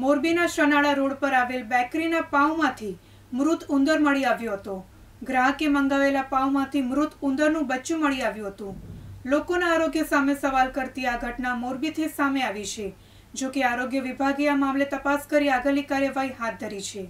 મોરબીના શનાળા રોડ પર આવેલ બેકરીના પાઉમાંથી મૃત ઉંદર મળી આવ્યો હતો. ગ્રાહકે મંગાવેલા પાઉમાંથી મૃત ઉંદરનું બચ્ચું મળી આવ્યું હતું. લોકોના આરોગ્ય સામે સવાલ કરતી આ ઘટના મોરબીથી સામે આવી છે જો કે આરોગ્ય વિભાગે આ મામલે તપાસ કરી આગળની કાર્યવાહી હાથ ધરી છે.